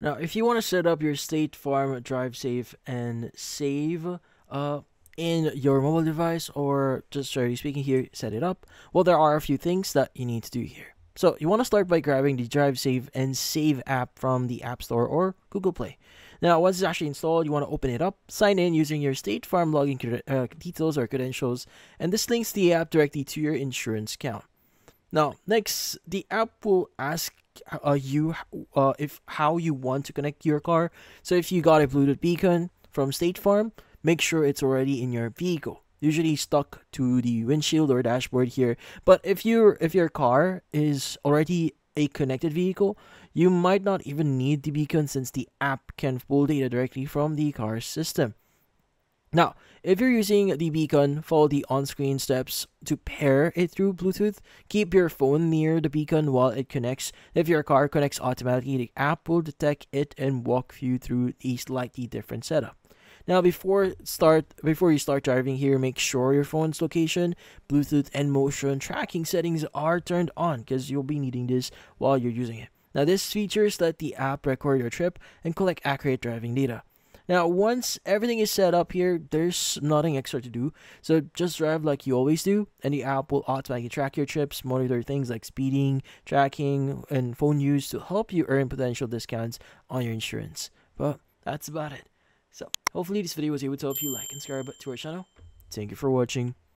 Now, if you want to set up your State Farm Drive Safe and save uh, in your mobile device, or just generally speaking here, set it up, well, there are a few things that you need to do here. So you want to start by grabbing the Drive Safe and Save app from the App Store or Google Play. Now, once it's actually installed, you want to open it up, sign in using your State Farm login uh, details or credentials, and this links the app directly to your insurance account. Now, next, the app will ask uh, you uh, if how you want to connect your car. So if you got a Bluetooth beacon from State Farm, make sure it's already in your vehicle. Usually stuck to the windshield or dashboard here. But if your if your car is already a connected vehicle, you might not even need the beacon since the app can pull data directly from the car system. Now, if you're using the beacon, follow the on-screen steps to pair it through Bluetooth. Keep your phone near the beacon while it connects. If your car connects automatically, the app will detect it and walk you through a slightly different setup. Now, before start before you start driving here, make sure your phone's location, Bluetooth, and motion tracking settings are turned on because you'll be needing this while you're using it. Now, this features let the app record your trip and collect accurate driving data. Now, once everything is set up here, there's nothing extra to do. So just drive like you always do, and the app will automatically track your trips, monitor things like speeding, tracking, and phone use to help you earn potential discounts on your insurance. But that's about it. So hopefully this video was able to help you like and subscribe to our channel. Thank you for watching.